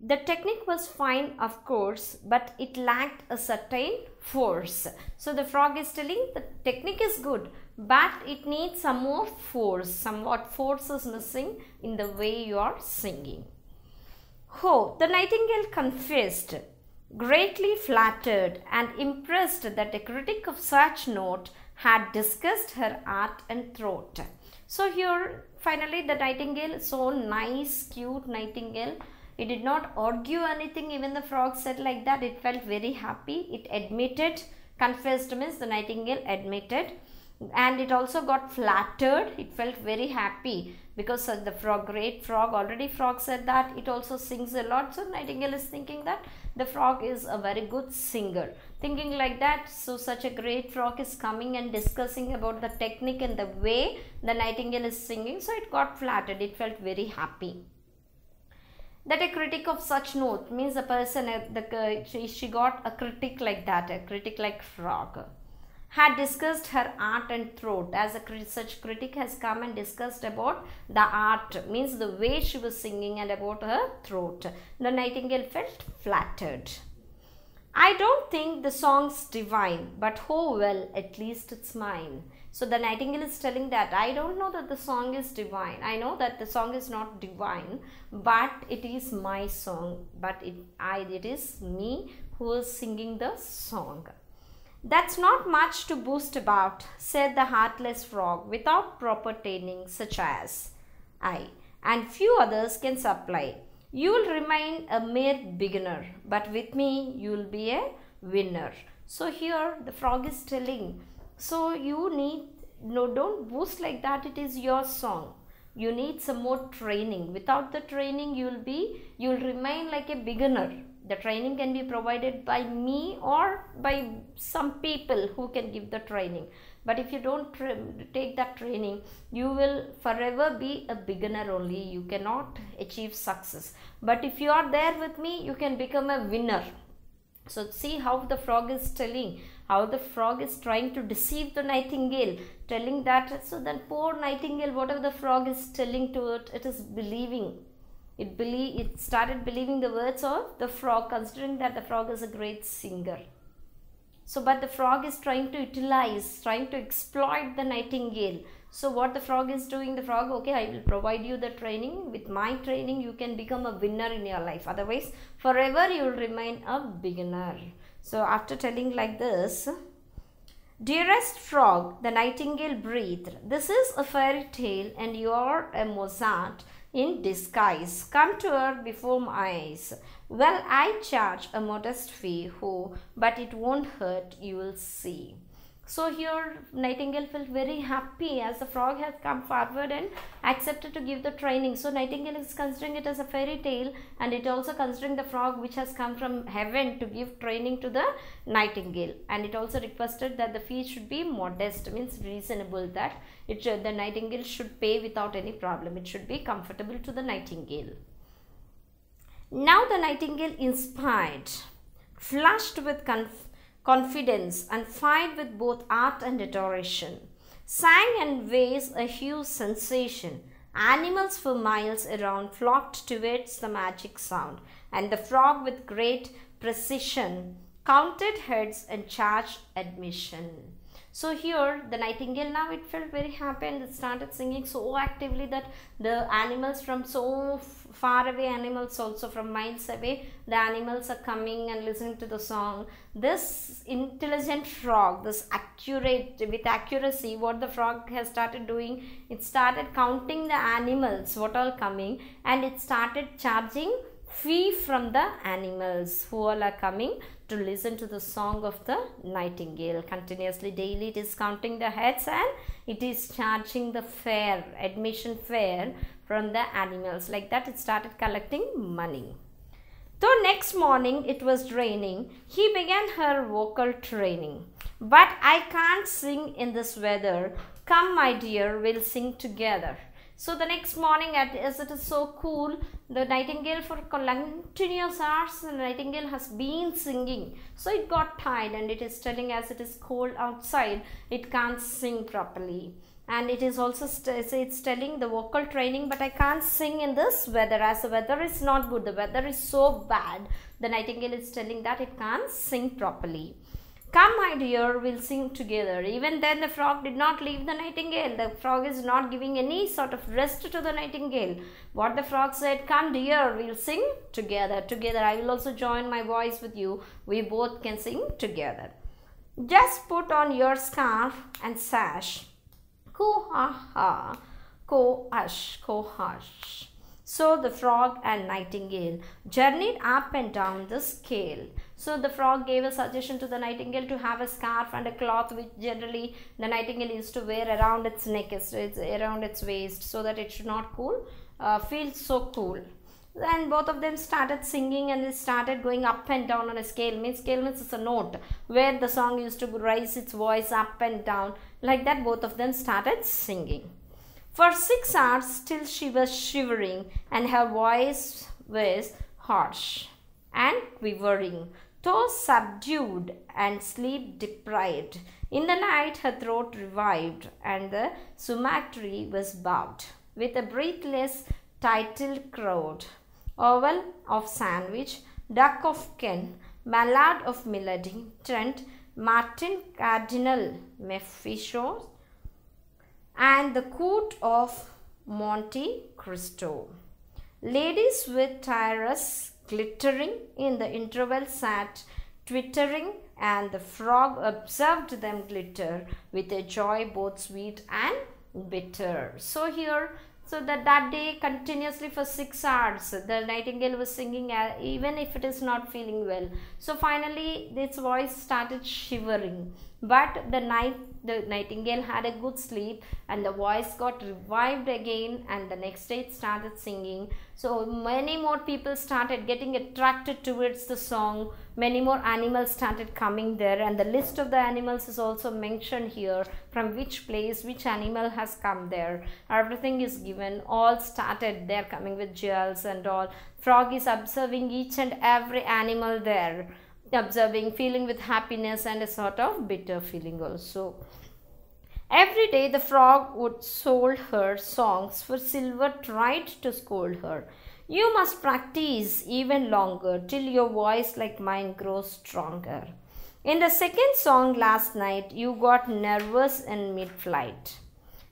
The technique was fine, of course, but it lacked a certain force. So the frog is telling the technique is good, but it needs some more force. Somewhat force is missing in the way you are singing. Oh, the nightingale confessed, greatly flattered and impressed that a critic of such note had discussed her art and throat. So here finally the nightingale, so nice, cute nightingale it did not argue anything, even the frog said like that. It felt very happy. It admitted, confessed means the nightingale admitted. And it also got flattered. It felt very happy because the frog, great frog, already frog said that. It also sings a lot. So nightingale is thinking that the frog is a very good singer. Thinking like that, so such a great frog is coming and discussing about the technique and the way the nightingale is singing. So it got flattered. It felt very happy that a critic of such note means a person uh, the, uh, she, she got a critic like that a critic like frog had discussed her art and throat. As a such critic has come and discussed about the art means the way she was singing and about her throat. The nightingale felt flattered i don't think the song's divine but oh well at least it's mine so the nightingale is telling that I don't know that the song is divine. I know that the song is not divine, but it is my song. But it, I, it is me who is singing the song. That's not much to boast about, said the heartless frog, without proper training, such as I and few others can supply. You will remain a mere beginner, but with me you will be a winner. So here the frog is telling so you need no don't boost like that. It is your song. You need some more training. Without the training you will be you will remain like a beginner. The training can be provided by me or by some people who can give the training but if you don't take that training you will forever be a beginner only. You cannot achieve success. But if you are there with me you can become a winner. So see how the frog is telling how the frog is trying to deceive the nightingale telling that so then poor nightingale whatever the frog is telling to it it is believing. It believe it started believing the words of the frog considering that the frog is a great singer so but the frog is trying to utilize trying to exploit the nightingale. So what the frog is doing the frog okay i will provide you the training. With my training you can become a winner in your life. Otherwise forever you will remain a beginner. So after telling like this, Dearest frog, the nightingale breathed, This is a fairy tale and you are a Mozart in disguise. Come to earth before my eyes. Well, I charge a modest fee, who, but it won't hurt, you will see. So here Nightingale felt very happy as the frog has come forward and accepted to give the training. So Nightingale is considering it as a fairy tale and it also considering the frog which has come from heaven to give training to the Nightingale. And it also requested that the fee should be modest means reasonable that it should, the Nightingale should pay without any problem. It should be comfortable to the Nightingale. Now the Nightingale inspired, flushed with confidence and fired with both art and adoration, sang and raised a huge sensation. Animals for miles around flocked towards the magic sound, and the frog with great precision counted heads and charged admission. So here the nightingale now it felt very happy and it started singing so actively that the animals from so far away animals also from miles away the animals are coming and listening to the song. This intelligent frog this accurate with accuracy what the frog has started doing it started counting the animals what all coming and it started charging fee from the animals who all are coming to listen to the song of the nightingale continuously daily it is counting the heads and it is charging the fare admission fare from the animals. Like that it started collecting money. Though next morning it was raining he began her vocal training. But i can't sing in this weather. Come my dear we'll sing together so the next morning as it is so cool, the nightingale for continuous hours, the nightingale has been singing. So it got tired and it is telling as it is cold outside, it can't sing properly. and it is also it's telling the vocal training but I can't sing in this weather as the weather is not good the weather is so bad the nightingale is telling that it can't sing properly come my dear we'll sing together. Even then the frog did not leave the nightingale. The frog is not giving any sort of rest to the nightingale. What the frog said come dear we'll sing together. Together I will also join my voice with you. We both can sing together. Just put on your scarf and sash. Ko-ha-ha, ko-hush, ko-hush. So the frog and nightingale journeyed up and down the scale. So the frog gave a suggestion to the nightingale to have a scarf and a cloth which generally the nightingale used to wear around its neck, it's around its waist so that it should not cool, uh, feel so cool. Then both of them started singing and they started going up and down on a scale. Means scale means it's a note where the song used to raise its voice up and down. Like that both of them started singing. For six hours still she was shivering and her voice was harsh and quivering, though subdued and sleep deprived. In the night her throat revived and the sumac tree was bowed. With a breathless title crowd owl of sandwich, duck of Kent, mallard of Milady, Trent, Martin Cardinal Mephisto, and the court of Monte Cristo. Ladies with tiaras glittering in the interval sat twittering and the frog observed them glitter with a joy both sweet and bitter. So here so that that day continuously for six hours the nightingale was singing uh, even if it is not feeling well so finally its voice started shivering but the night the nightingale had a good sleep and the voice got revived again and the next day it started singing. So many more people started getting attracted towards the song. Many more animals started coming there and the list of the animals is also mentioned here from which place which animal has come there. Everything is given all started there coming with jewels and all. Frog is observing each and every animal there observing feeling with happiness and a sort of bitter feeling also Every day the frog would scold her songs, for Silver tried to scold her. You must practice even longer till your voice like mine grows stronger. In the second song last night, you got nervous in mid flight.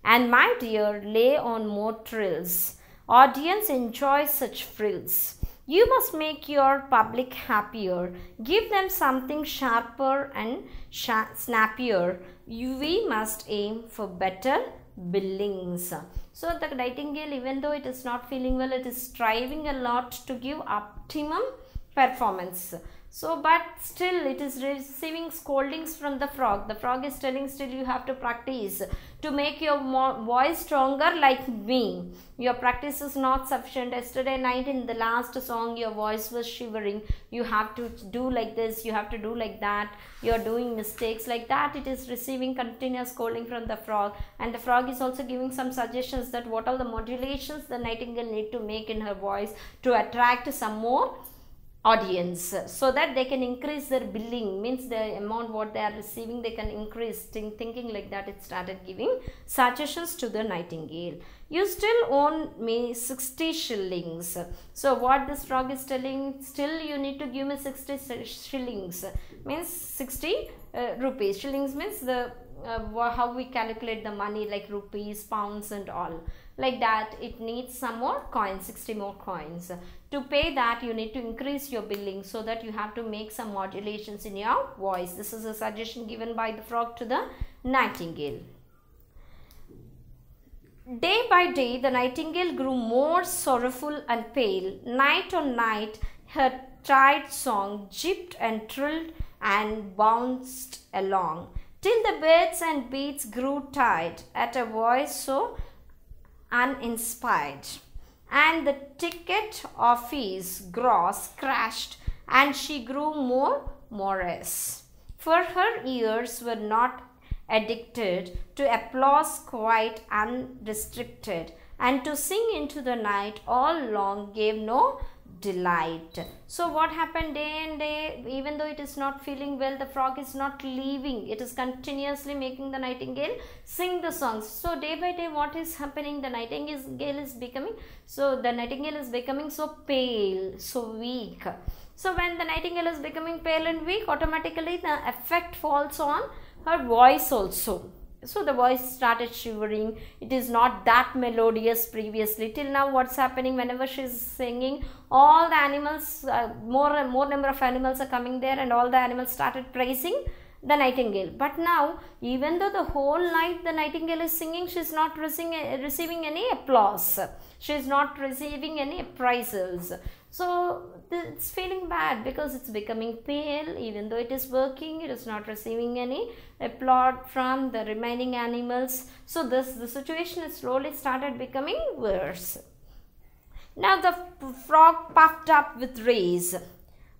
And my dear, lay on more trills. Audience enjoy such frills. You must make your public happier. Give them something sharper and snappier. You, we must aim for better billings. So the nightingale, even though it is not feeling well, it is striving a lot to give optimum performance. So, but still it is receiving scoldings from the frog. The frog is telling still you have to practice to make your voice stronger like me. Your practice is not sufficient. Yesterday night in the last song your voice was shivering. You have to do like this. You have to do like that. You are doing mistakes like that. It is receiving continuous scolding from the frog. And the frog is also giving some suggestions that what are the modulations the nightingale need to make in her voice to attract some more audience so that they can increase their billing. Means the amount what they are receiving they can increase think, thinking like that it started giving suggestions to the nightingale. You still own me 60 shillings. So what this frog is telling still you need to give me 60 shillings. Means 60 uh, rupees. Shillings means the uh, how we calculate the money like rupees pounds and all. Like that it needs some more coins 60 more coins. To pay that you need to increase your billing so that you have to make some modulations in your voice. This is a suggestion given by the frog to the nightingale. Day by day the nightingale grew more sorrowful and pale. Night on night her tired song jipped and trilled and bounced along till the birds and beats grew tired at a voice so uninspired. And the ticket office gross crashed and she grew more morose. For her ears were not addicted to applause quite unrestricted and to sing into the night all long gave no delight. So what happened day and day, even though it is not feeling well, the frog is not leaving. It is continuously making the nightingale sing the songs. So day by day, what is happening? The nightingale is becoming, so the nightingale is becoming so pale, so weak. So when the nightingale is becoming pale and weak, automatically the effect falls on her voice also so the voice started shivering. It is not that melodious previously. Till now what's happening? Whenever she's singing all the animals uh, more and more number of animals are coming there and all the animals started praising the nightingale. But now even though the whole night the nightingale is singing she's not receiving, any applause. She's not receiving any appraisals so it's feeling bad because it's becoming pale. Even though it is working it is not receiving any applaud from the remaining animals. So this the situation is slowly started becoming worse. Now the frog puffed up with rage.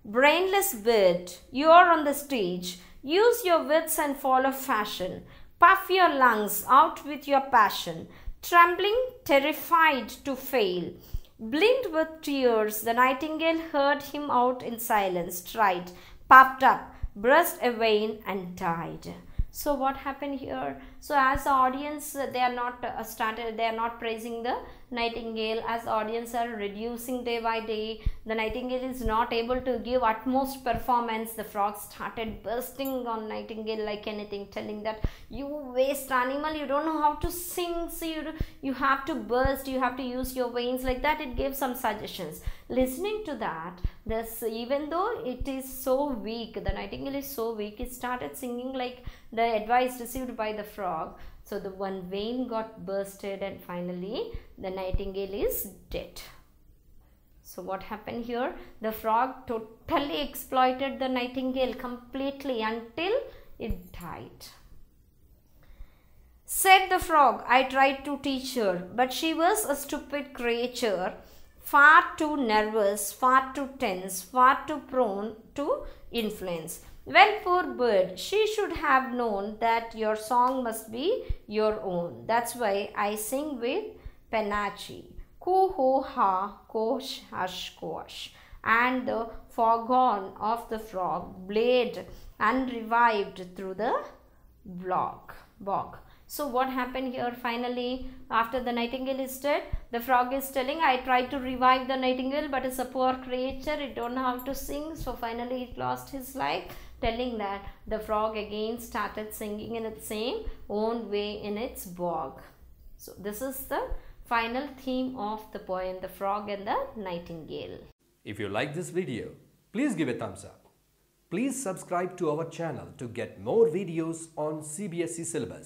Brainless bird you are on the stage use your wits and follow fashion puff your lungs out with your passion trembling terrified to fail Blind with tears, the nightingale heard him out in silence, tried, puffed up, burst a vein, and died. So what happened here? So as the audience, they are not uh, started, they are not praising the nightingale. As audience are reducing day by day the nightingale is not able to give utmost performance. The frog started bursting on nightingale like anything telling that you waste animal. You don't know how to sing so you, you have to burst. You have to use your veins. Like that it gave some suggestions. Listening to that this even though it is so weak the nightingale is so weak it started singing like the advice received by the frog so the one vein got bursted and finally the nightingale is dead. So what happened here? The frog totally exploited the nightingale completely until it died. Said the frog, I tried to teach her, but she was a stupid creature, far too nervous, far too tense, far too prone to influence. Well, poor bird, she should have known that your song must be your own. That's why I sing with panache. Coo ho ha, kosh hush kosh. And the foghorn of the frog blade and revived through the block, bog. So what happened here finally after the nightingale is dead? The frog is telling I tried to revive the nightingale but it's a poor creature. It don't know how to sing. So finally it lost his life telling that the frog again started singing in its same own way in its bog. So this is the final theme of the poem The Frog and the Nightingale. If you like this video, please give a thumbs up. Please subscribe to our channel to get more videos on CBSE syllabus.